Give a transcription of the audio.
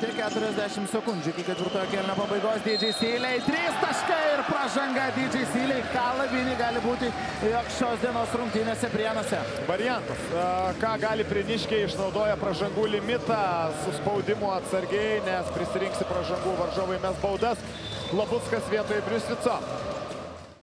40 sekundžių iki ketvirtojo kelnio pabaigos didžiai Syliai. Trys taškai ir pražanga didžiai Syliai. Ką lavinį gali būti, jog šios dienos rungtynėse prienuose. Variantas, ką gali priniškiai išnaudoja pražangų limitą su spaudimu atsargiai, nes prisirinksi pražangų varžovai mes baudas. Labutskas vietoje Briusvico.